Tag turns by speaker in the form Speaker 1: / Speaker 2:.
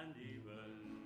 Speaker 1: and even